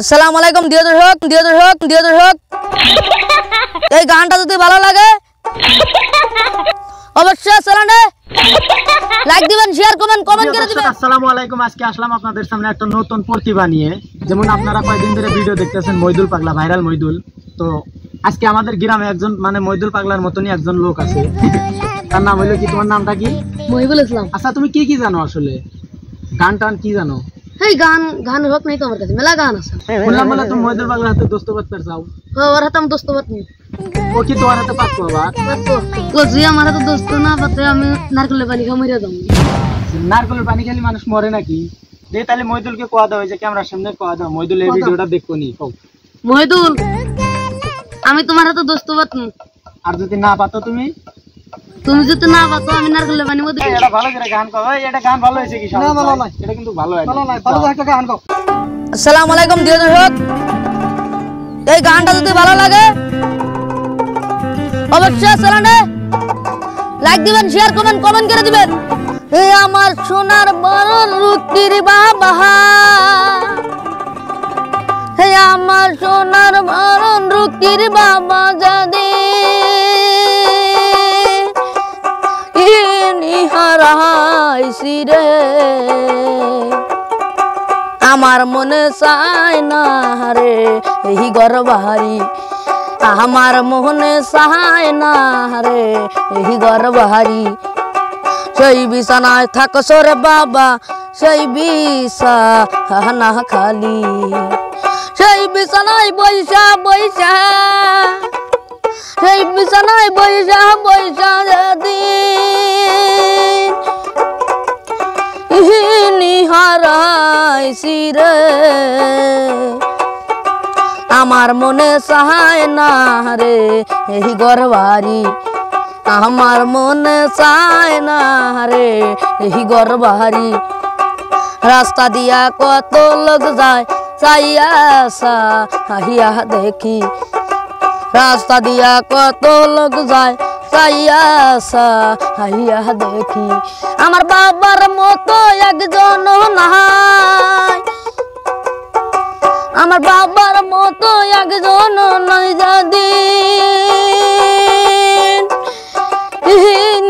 আসসালামু আলাইকুম প্রিয় দর্শক প্রিয় দর্শক প্রিয় দর্শক। এই গানটা যদি ভালো লাগে অবশ্যই চ্যানেলে লাইক দিবেন শেয়ার করবেন কমেন্ট করে দিবেন। আসসালামু আলাইকুম আজকে আসলাম আপনাদের সামনে একটা নতুন প্রতিভা নিয়ে। যেমন আপনারা কয়েকদিন ধরে ভিডিও দেখতেছেন মইদুল পাগলা ভাইরাল মইদুল। তো আজকে আমাদের গ্রামে একজন মানে মইদুল পাগলার মতনই একজন লোক আছে। তার নাম হইল কি? তোমার নামটা কি? মহিবুল ইসলাম। আচ্ছা তুমি কি কি জানো আসলে? গান টান কি জানো? এই গান গান হোক নাই তো আমার কাছে মেলা গান আছে। শুনলাম বলে তুমি মইদুল পাগলার হাতে দোস্ত করতে চাও ওর হাতে আমি দোস্ত পাতনি ও কি তোমার হাতে পারতো আবার ও আমার হাতে দোস্ত না পাতে আমি নারকেলের পানি মরিয়া যাব নারকলের পানি খেলে মানুষ মরে নাকি? দে তাহলে মইদুলকে কোয়া দাও যে ক্যামেরার সামনে কোয়া দাও মইদুল এই ভিডিওটা দেখব নি মহিদুল আমি তোমার হাতে দোস্ত পাতনি আর যদি না পাতো তুমি? তুমি যদি না পাতো আমি নারকেলের পানি মধ্যে এই, এটা ভালো করে গান কও। এই, এটা গান ভালো হয়েছে কি না ভালো নয় এটা কিন্তু ভালো হয় ভালো নয় ভালো একটা গান কও। আসসালামু আলাইকুম প্রিয় দর্শক। এই গানটা যদি ভালো লাগে অবশ্যই চ্যানেলে লাইক দিবেন শেয়ার করবেন কমেন্ট করে দিবেন। এ আমার সোনার বড় রুক্তির বাবা। হে আমার সোনার বড় রুক্তির বাবা যদি নিহারাইছি রে আমার মনে চায় না রে এই ঘর বাহারি আমার মনে চায় না রে এই ঘর বাহারি সেই বিছানায় থাকো সরে বাবা, সেই বিছা না খালি। সেই বিছানায় বৈশা বৈশা। সেই বিছানায় বৈশা বৈশা যেদিন নিহারাইছি রে আমার মনে চায় না রে, এই গরবারি আমার মনে চায় না রে, এই গরবারি রাস্তা দিয়া কত লোক যায়, চাইয়া সাহিয়া দেখি। রাস্তা দিয়া কত লোক যায় চাইয়া সাহিয়া দেখি। আমার বাবার মতো একজন নাই। আমার বাবার মতো একজন নয় যদি।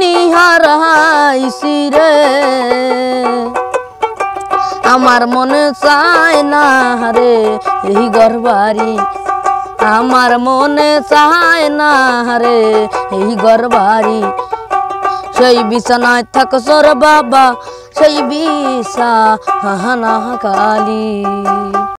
নিহারাইছি রে। আমার মনে চায় না রে, এই গরবারি আমার মনে চায় না রে, এই গরবারি সেই বিছানায় থাক সর বাবা, সেই বিছা হানা কালী।